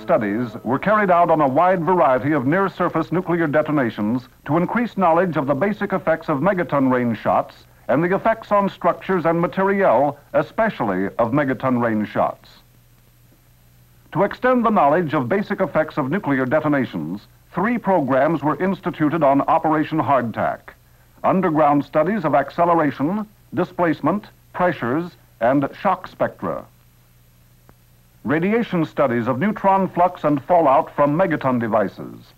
studies were carried out on a wide variety of near-surface nuclear detonations to increase knowledge of the basic effects of megaton range shots and the effects on structures and materiel, especially of megaton range shots. To extend the knowledge of basic effects of nuclear detonations, three programs were instituted on Operation Hardtack. Underground studies of acceleration, displacement, pressures, and shock spectra. Radiation studies of neutron flux and fallout from megaton devices.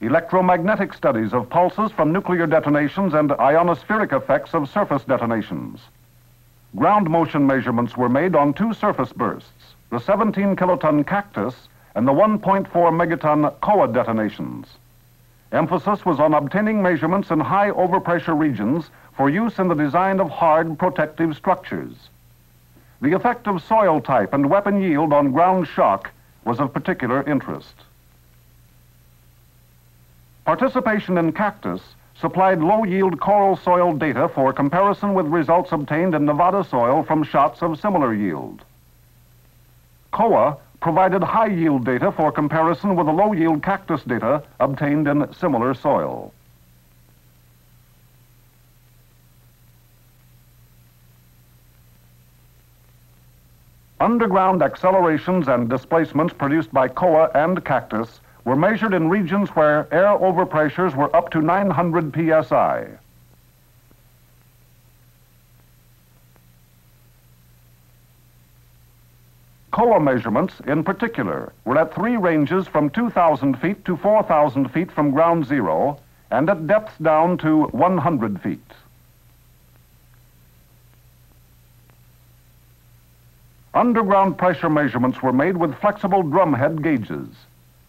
Electromagnetic studies of pulses from nuclear detonations and ionospheric effects of surface detonations. Ground motion measurements were made on two surface bursts, the 17 kiloton cactus and the 1.4 megaton Koa detonations. Emphasis was on obtaining measurements in high overpressure regions for use in the design of hard protective structures. The effect of soil type and weapon yield on ground shock was of particular interest. Participation in cactus supplied low-yield coral soil data for comparison with results obtained in Nevada soil from shots of similar yield. Koa provided high-yield data for comparison with the low-yield cactus data obtained in similar soil. Underground accelerations and displacements produced by Koa and cactus were measured in regions where air overpressures were up to 900 psi. Koa measurements, in particular, were at three ranges from 2,000 feet to 4,000 feet from ground zero and at depths down to 100 feet. Underground pressure measurements were made with flexible drumhead gauges.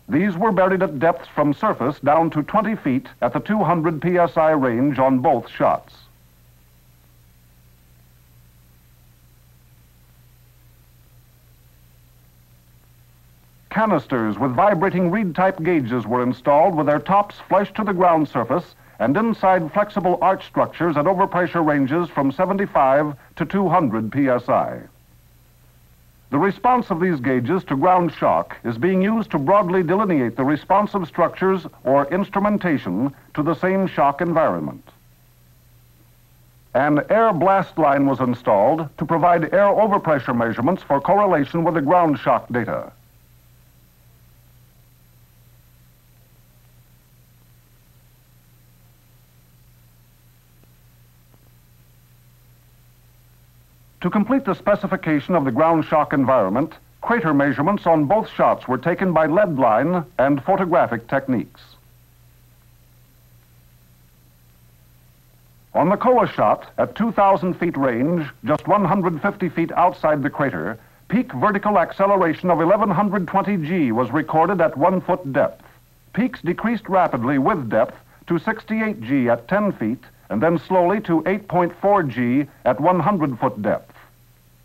These were buried at depths from surface down to 20 feet at the 200 psi range on both shots. Canisters with vibrating reed-type gauges were installed with their tops flush to the ground surface and inside flexible arch structures at overpressure ranges from 75 to 200 psi. The response of these gauges to ground shock is being used to broadly delineate the responsive structures or instrumentation to the same shock environment. An air blast line was installed to provide air overpressure measurements for correlation with the ground shock data. To complete the specification of the ground shock environment, crater measurements on both shots were taken by lead line and photographic techniques. On the Koa shot, at 2,000 feet range, just 150 feet outside the crater, peak vertical acceleration of 1120 G was recorded at one foot depth. Peaks decreased rapidly with depth to 68 G at 10 feet and then slowly to 8.4 G at 100 foot depth.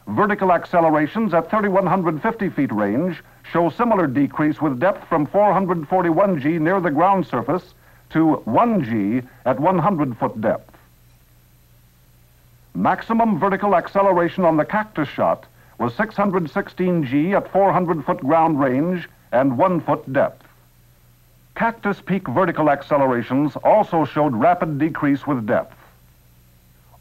Vertical accelerations at 3,150 feet range show similar decrease with depth from 441 G near the ground surface to 1 G at 100 foot depth. Maximum vertical acceleration on the cactus shot was 616 G at 400 foot ground range and 1 foot depth. Cactus peak vertical accelerations also showed rapid decrease with depth.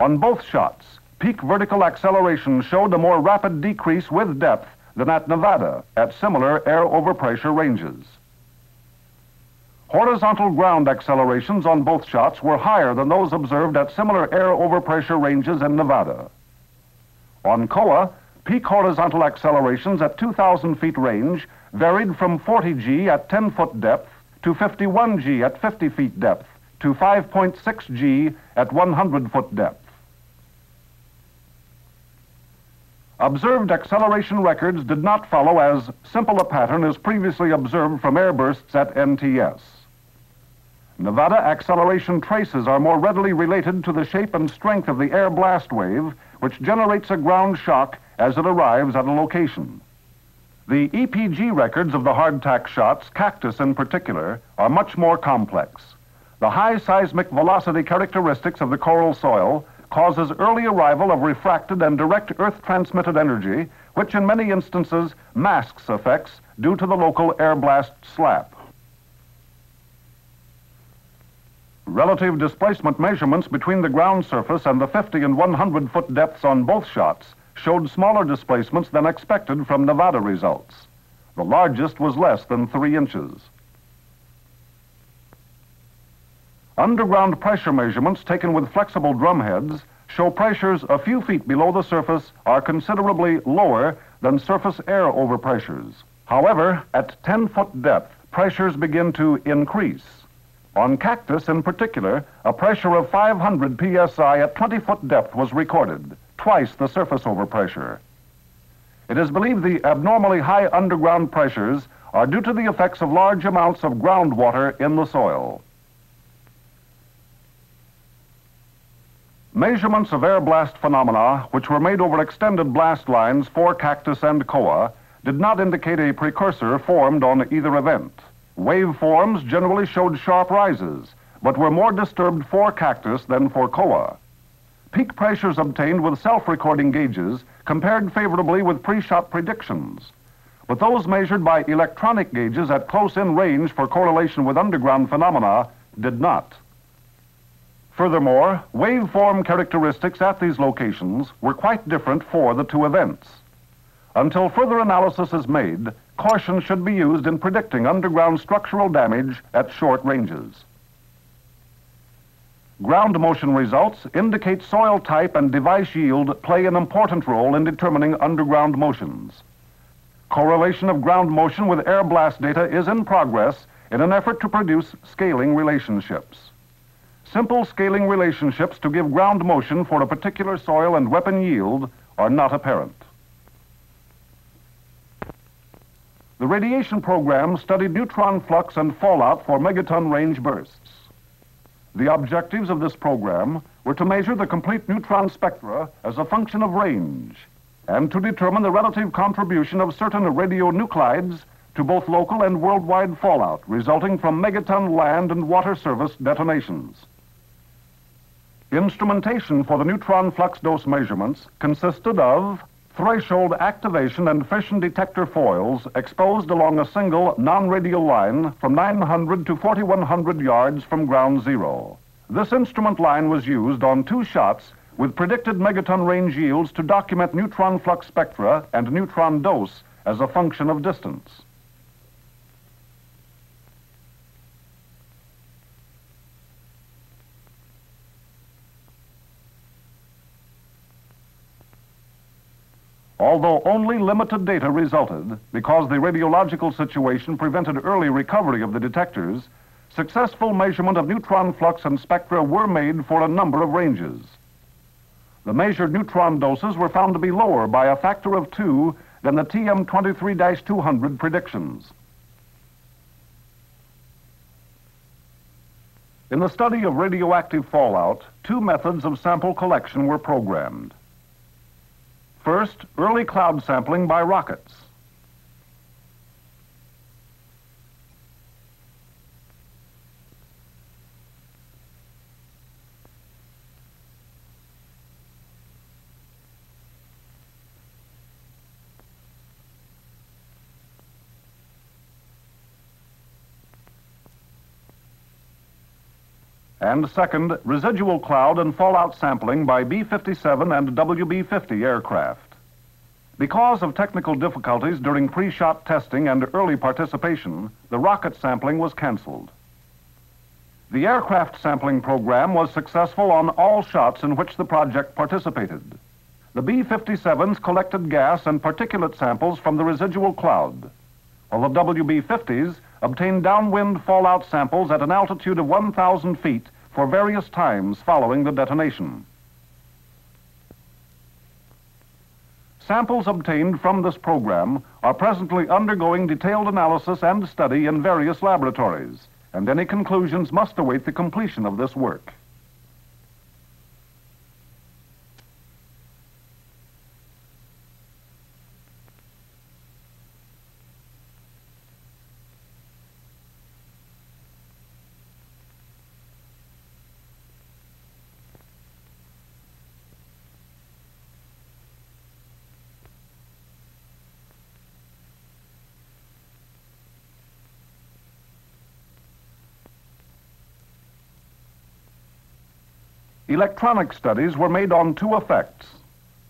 On both shots, peak vertical acceleration showed a more rapid decrease with depth than at Nevada at similar air overpressure ranges. Horizontal ground accelerations on both shots were higher than those observed at similar air overpressure ranges in Nevada. On Koa, peak horizontal accelerations at 2,000 feet range varied from 40 G at 10 foot depth to 51 G at 50 feet depth to 5.6 G at 100 foot depth. Observed acceleration records did not follow as simple a pattern as previously observed from airbursts at NTS. Nevada acceleration traces are more readily related to the shape and strength of the air blast wave, which generates a ground shock as it arrives at a location. The EPG records of the hardtack shots, cactus in particular, are much more complex. The high seismic velocity characteristics of the coral soil causes early arrival of refracted and direct Earth-transmitted energy, which in many instances masks effects due to the local air blast slap. Relative displacement measurements between the ground surface and the 50 and 100 foot depths on both shots showed smaller displacements than expected from Nevada results. The largest was less than three inches. Underground pressure measurements taken with flexible drum heads show pressures a few feet below the surface are considerably lower than surface air overpressures. However, at 10 foot depth, pressures begin to increase. On cactus in particular, a pressure of 500 psi at 20 foot depth was recorded, twice the surface overpressure. It is believed the abnormally high underground pressures are due to the effects of large amounts of groundwater in the soil. Measurements of air blast phenomena, which were made over extended blast lines for Cactus and Koa, did not indicate a precursor formed on either event. Waveforms generally showed sharp rises, but were more disturbed for cactus than for koa. Peak pressures obtained with self-recording gauges compared favorably with pre-shot predictions, but those measured by electronic gauges at close-in range for correlation with underground phenomena did not. Furthermore, waveform characteristics at these locations were quite different for the two events. Until further analysis is made, caution should be used in predicting underground structural damage at short ranges. Ground motion results indicate soil type and device yield play an important role in determining underground motions. Correlation of ground motion with air blast data is in progress in an effort to produce scaling relationships. Simple scaling relationships to give ground motion for a particular soil and weapon yield are not apparent. The radiation program studied neutron flux and fallout for megaton range bursts. The objectives of this program were to measure the complete neutron spectra as a function of range and to determine the relative contribution of certain radionuclides to both local and worldwide fallout resulting from megaton land and water surface detonations. Instrumentation for the neutron flux dose measurements consisted of threshold activation and fission detector foils exposed along a single non-radial line from 900 to 4100 yards from ground zero. This instrument line was used on two shots with predicted megaton range yields to document neutron flux spectra and neutron dose as a function of distance. Although only limited data resulted because the radiological situation prevented early recovery of the detectors, successful measurement of neutron flux and spectra were made for a number of ranges. The measured neutron doses were found to be lower by a factor of two than the TM23-200 predictions. In the study of radioactive fallout, two methods of sample collection were programmed. First, early cloud sampling by rockets. And second, residual cloud and fallout sampling by B-57 and WB-50 aircraft. Because of technical difficulties during pre-shot testing and early participation, the rocket sampling was canceled. The aircraft sampling program was successful on all shots in which the project participated. The B-57s collected gas and particulate samples from the residual cloud, while the WB-50s obtained downwind fallout samples at an altitude of 1,000 feet for various times following the detonation. Samples obtained from this program are presently undergoing detailed analysis and study in various laboratories, and any conclusions must await the completion of this work. Electronic studies were made on two effects,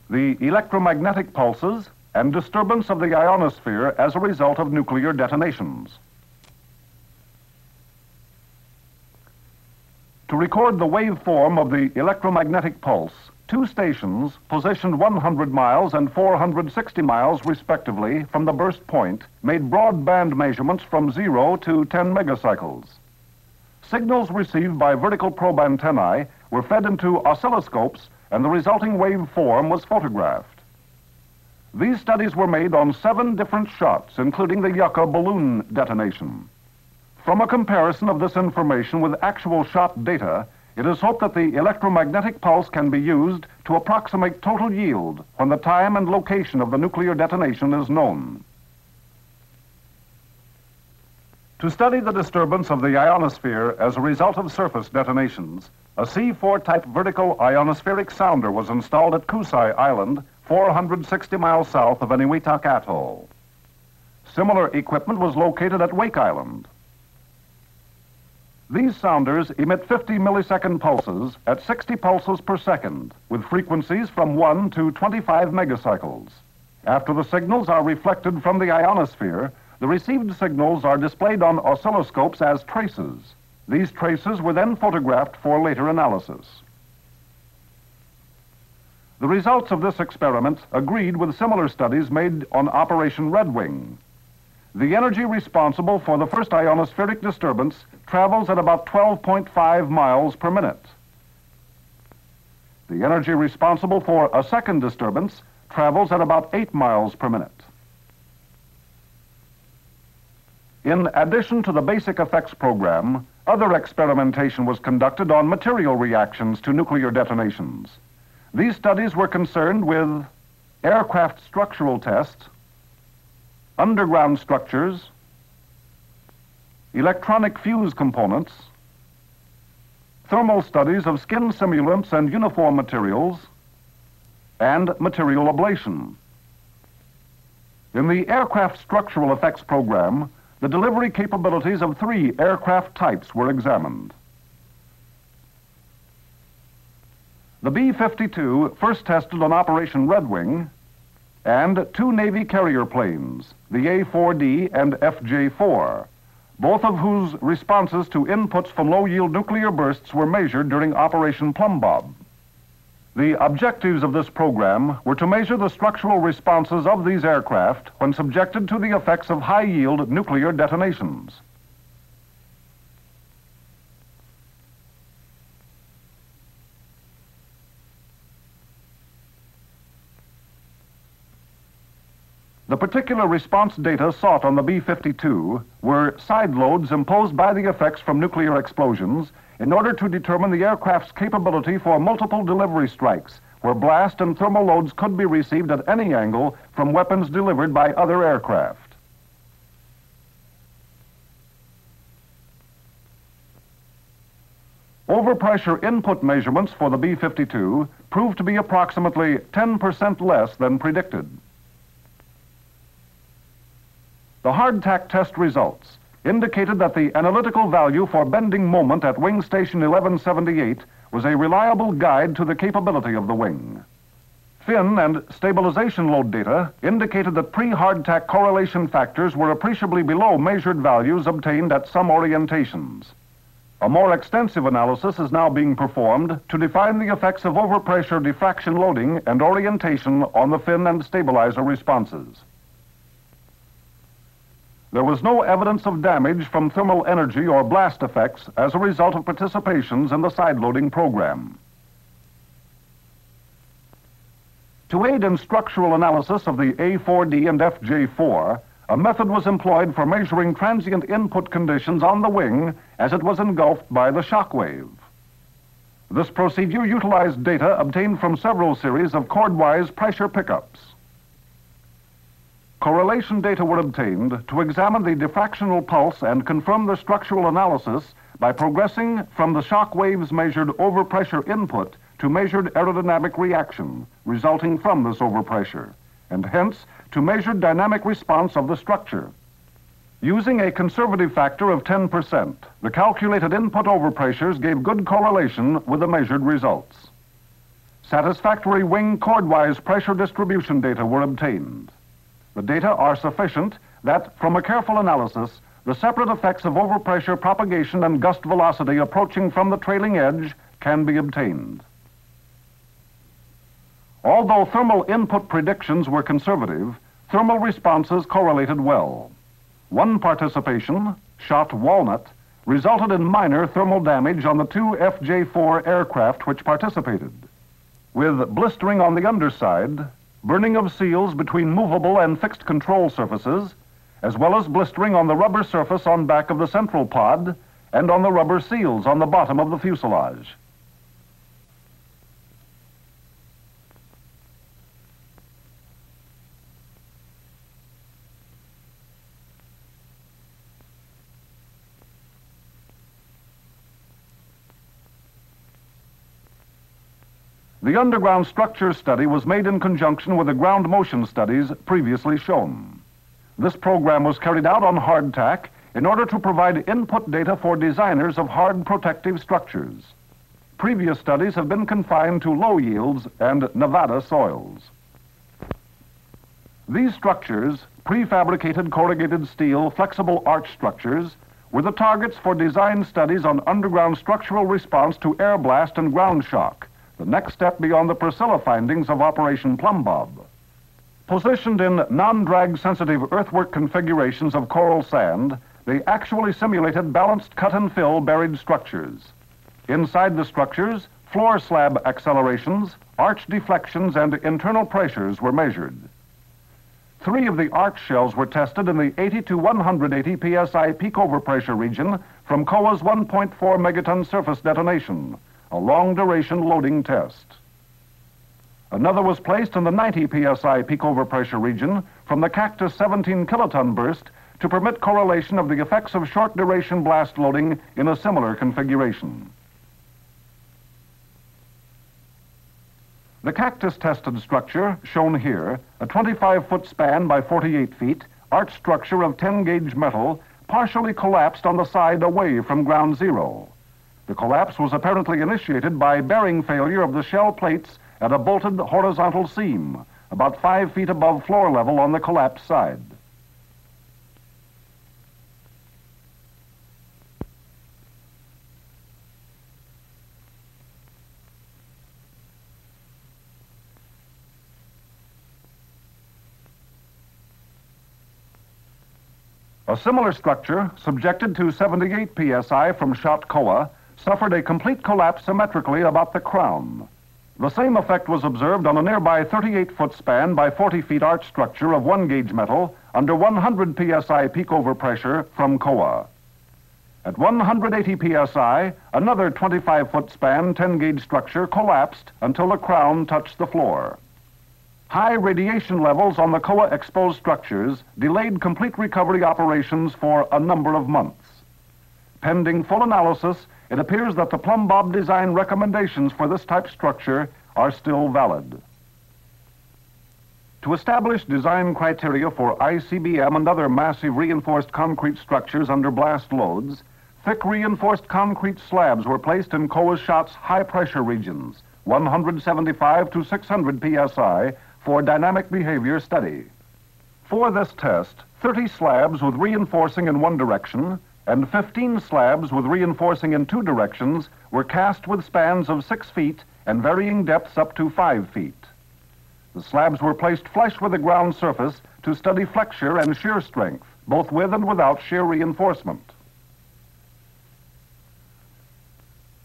the electromagnetic pulses and disturbance of the ionosphere as a result of nuclear detonations. To record the waveform of the electromagnetic pulse, two stations, positioned 100 miles and 460 miles respectively from the burst point, made broadband measurements from 0 to 10 megacycles. Signals received by vertical probe antennae were fed into oscilloscopes and the resulting waveform was photographed. These studies were made on seven different shots, including the Yucca balloon detonation. From a comparison of this information with actual shot data, it is hoped that the electromagnetic pulse can be used to approximate total yield when the time and location of the nuclear detonation is known. To study the disturbance of the ionosphere as a result of surface detonations, a C4 type vertical ionospheric sounder was installed at Kusaie Island, 460 miles south of Enewetak Atoll. Similar equipment was located at Wake Island, these sounders emit 50 millisecond pulses at 60 pulses per second, with frequencies from 1 to 25 megacycles. After the signals are reflected from the ionosphere, the received signals are displayed on oscilloscopes as traces. These traces were then photographed for later analysis. The results of this experiment agreed with similar studies made on Operation Redwing, the energy responsible for the first ionospheric disturbance travels at about 12.5 miles per minute. The energy responsible for a second disturbance travels at about 8 miles per minute. In addition to the basic effects program, other experimentation was conducted on material reactions to nuclear detonations. These studies were concerned with aircraft structural tests, underground structures, electronic fuse components, thermal studies of skin simulants and uniform materials, and material ablation. In the aircraft structural effects program, the delivery capabilities of three aircraft types were examined. The B-52, first tested on Operation Redwing, and two Navy carrier planes, the A-4D and FJ-4, both of whose responses to inputs from low-yield nuclear bursts were measured during Operation Plumbob. The objectives of this program were to measure the structural responses of these aircraft when subjected to the effects of high-yield nuclear detonations. The particular response data sought on the B-52 were side loads imposed by the effects from nuclear explosions in order to determine the aircraft's capability for multiple delivery strikes, where blast and thermal loads could be received at any angle from weapons delivered by other aircraft. Overpressure input measurements for the B-52 proved to be approximately 10% less than predicted. The hardtack test results indicated that the analytical value for bending moment at wing station 1178 was a reliable guide to the capability of the wing. Fin and stabilization load data indicated that pre-hardtack correlation factors were appreciably below measured values obtained at some orientations. A more extensive analysis is now being performed to define the effects of overpressure diffraction loading and orientation on the fin and stabilizer responses. There was no evidence of damage from thermal energy or blast effects as a result of participations in the side-loading program. To aid in structural analysis of the A4D and FJ4, a method was employed for measuring transient input conditions on the wing as it was engulfed by the shock wave. This procedure utilized data obtained from several series of chordwise pressure pickups. Correlation data were obtained to examine the diffractional pulse and confirm the structural analysis by progressing from the shock waves measured overpressure input to measured aerodynamic reaction resulting from this overpressure, and hence to measured dynamic response of the structure. Using a conservative factor of 10%, the calculated input overpressures gave good correlation with the measured results. Satisfactory wing chordwise pressure distribution data were obtained. The data are sufficient that, from a careful analysis, the separate effects of overpressure propagation and gust velocity approaching from the trailing edge can be obtained. Although thermal input predictions were conservative, thermal responses correlated well. One participation, shot Walnut, resulted in minor thermal damage on the two FJ-4 aircraft which participated, with blistering on the underside, burning of seals between movable and fixed control surfaces, as well as blistering on the rubber surface on back of the central pod and on the rubber seals on the bottom of the fuselage. The underground structure study was made in conjunction with the ground motion studies previously shown. This program was carried out on hardtack in order to provide input data for designers of hard protective structures. Previous studies have been confined to low yields and Nevada soils. These structures, prefabricated corrugated steel flexible arch structures, were the targets for design studies on underground structural response to air blast and ground shock the next step beyond the Priscilla findings of Operation Plumbob. Positioned in non-drag sensitive earthwork configurations of coral sand, they actually simulated balanced cut and fill buried structures. Inside the structures, floor slab accelerations, arch deflections, and internal pressures were measured. Three of the arch shells were tested in the 80 to 180 psi peak overpressure region from Koa's 1.4 megaton surface detonation a long-duration loading test. Another was placed in the 90 psi peak overpressure region from the Cactus 17 kiloton burst to permit correlation of the effects of short-duration blast loading in a similar configuration. The cactus tested structure, shown here, a 25-foot span by 48 feet, arch structure of 10-gauge metal, partially collapsed on the side away from ground zero. The collapse was apparently initiated by bearing failure of the shell plates at a bolted horizontal seam, about five feet above floor level on the collapsed side. A similar structure, subjected to 78 psi from shot Koa, suffered a complete collapse symmetrically about the crown. The same effect was observed on a nearby 38-foot span by 40 feet arch structure of one-gauge metal under 100 psi peak overpressure from Koa. At 180 psi, another 25-foot span 10-gauge structure collapsed until the crown touched the floor. High radiation levels on the Koa exposed structures delayed complete recovery operations for a number of months. Pending full analysis, it appears that the Plumbob design recommendations for this type structure are still valid. To establish design criteria for ICBM and other massive reinforced concrete structures under blast loads, thick reinforced concrete slabs were placed in Koa shot's high pressure regions, 175 to 600 psi, for dynamic behavior study. For this test, 30 slabs with reinforcing in one direction and 15 slabs with reinforcing in two directions were cast with spans of 6 feet and varying depths up to 5 feet. The slabs were placed flush with the ground surface to study flexure and shear strength, both with and without shear reinforcement.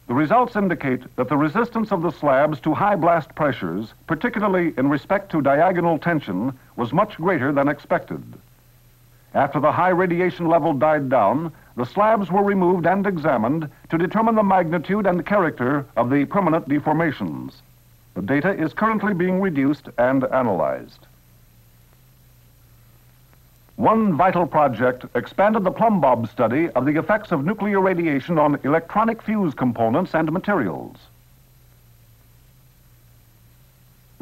The results indicate that the resistance of the slabs to high blast pressures, particularly in respect to diagonal tension, was much greater than expected. After the high radiation level died down, the slabs were removed and examined to determine the magnitude and character of the permanent deformations. The data is currently being reduced and analyzed. One vital project expanded the Plumbob study of the effects of nuclear radiation on electronic fuse components and materials.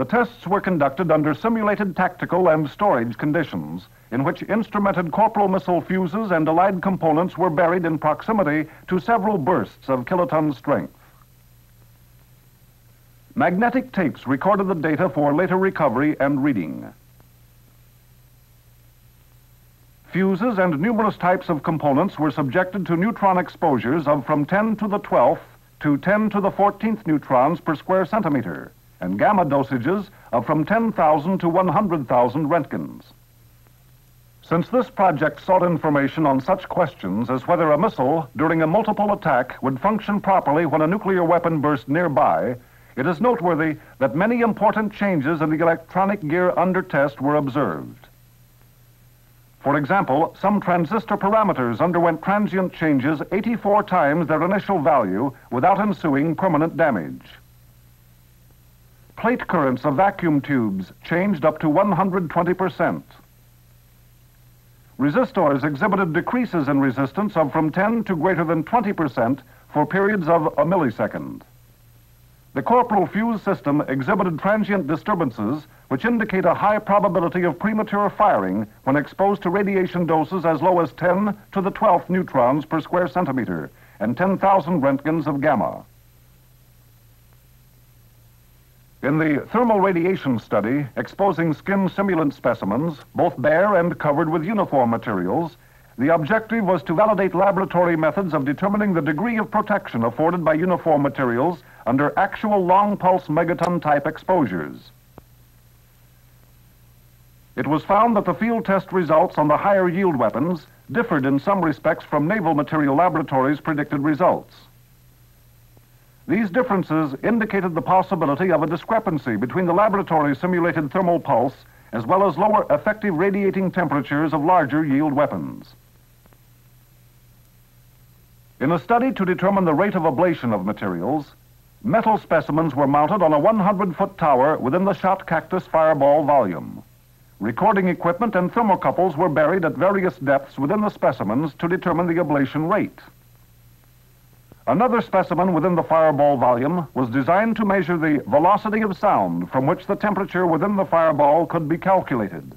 The tests were conducted under simulated tactical and storage conditions, in which instrumented corporal missile fuses and allied components were buried in proximity to several bursts of kiloton strength. Magnetic tapes recorded the data for later recovery and reading. Fuses and numerous types of components were subjected to neutron exposures of from 10 to the 12th to 10 to the 14th neutrons per square centimeter, and gamma dosages of from 10,000 to 100,000 Roentgens. Since this project sought information on such questions as whether a missile during a multiple attack would function properly when a nuclear weapon burst nearby, it is noteworthy that many important changes in the electronic gear under test were observed. For example, some transistor parameters underwent transient changes 84 times their initial value without ensuing permanent damage. Plate currents of vacuum tubes changed up to 120 percent. Resistors exhibited decreases in resistance of from 10 to greater than 20% for periods of a millisecond. The corporal fuse system exhibited transient disturbances which indicate a high probability of premature firing when exposed to radiation doses as low as 10 to the 12th neutrons per square centimeter and 10,000 Roentgens of gamma. In the thermal radiation study exposing skin simulant specimens, both bare and covered with uniform materials, the objective was to validate laboratory methods of determining the degree of protection afforded by uniform materials under actual long pulse megaton type exposures. It was found that the field test results on the higher yield weapons differed in some respects from Naval Material laboratories' predicted results. These differences indicated the possibility of a discrepancy between the laboratory simulated thermal pulse as well as lower effective radiating temperatures of larger yield weapons. In a study to determine the rate of ablation of materials, metal specimens were mounted on a 100-foot tower within the shot cactus fireball volume. Recording equipment and thermocouples were buried at various depths within the specimens to determine the ablation rate. Another specimen within the fireball volume was designed to measure the velocity of sound from which the temperature within the fireball could be calculated.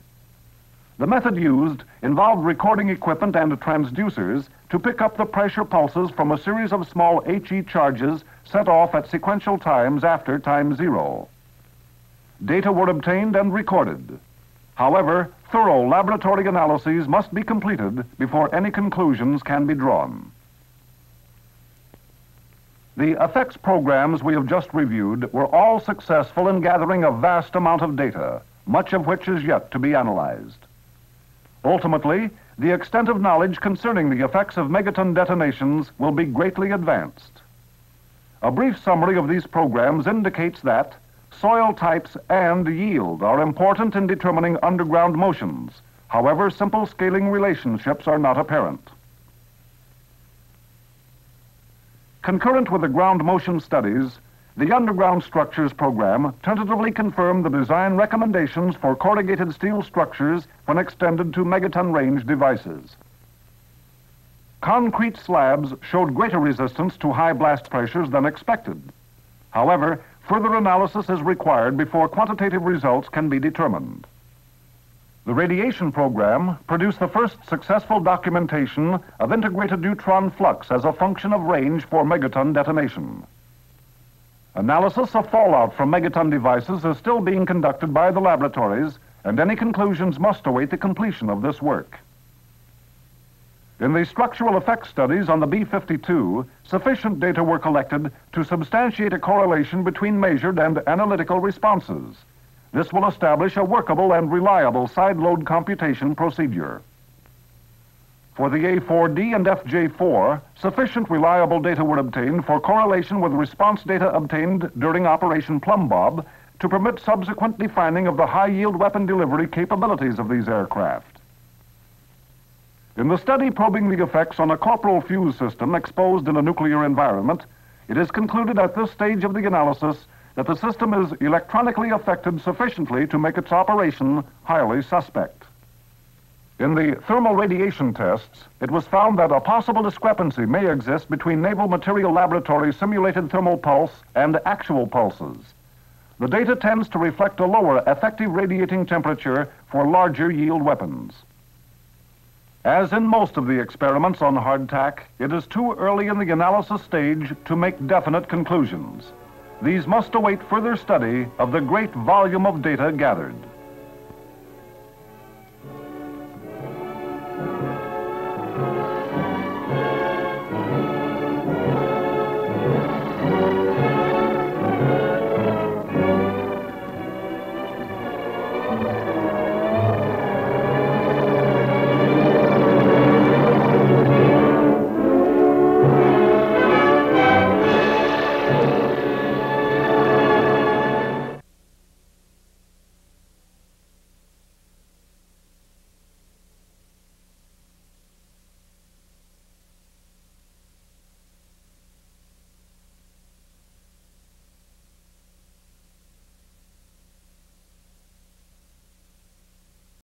The method used involved recording equipment and transducers to pick up the pressure pulses from a series of small HE charges set off at sequential times after time zero. Data were obtained and recorded. However, thorough laboratory analyses must be completed before any conclusions can be drawn. The effects programs we have just reviewed were all successful in gathering a vast amount of data, much of which is yet to be analyzed. Ultimately, the extent of knowledge concerning the effects of megaton detonations will be greatly advanced. A brief summary of these programs indicates that soil types and yield are important in determining underground motions. However, simple scaling relationships are not apparent. Concurrent with the ground motion studies, the Underground Structures Program tentatively confirmed the design recommendations for corrugated steel structures when extended to megaton range devices. Concrete slabs showed greater resistance to high blast pressures than expected. However, further analysis is required before quantitative results can be determined. The radiation program produced the first successful documentation of integrated neutron flux as a function of range for megaton detonation. Analysis of fallout from megaton devices is still being conducted by the laboratories, and any conclusions must await the completion of this work. In the structural effect studies on the B-52, sufficient data were collected to substantiate a correlation between measured and analytical responses. This will establish a workable and reliable side load computation procedure. For the A4D and FJ4, sufficient reliable data were obtained for correlation with response data obtained during Operation Plumbob to permit subsequent defining of the high-yield weapon delivery capabilities of these aircraft. In the study probing the effects on a corporal fuse system exposed in a nuclear environment, it is concluded at this stage of the analysis that the system is electronically affected sufficiently to make its operation highly suspect. In the thermal radiation tests, it was found that a possible discrepancy may exist between Naval Material Laboratory simulated thermal pulse and actual pulses. The data tends to reflect a lower effective radiating temperature for larger yield weapons. As in most of the experiments on hardtack, it is too early in the analysis stage to make definite conclusions these must await further study of the great volume of data gathered.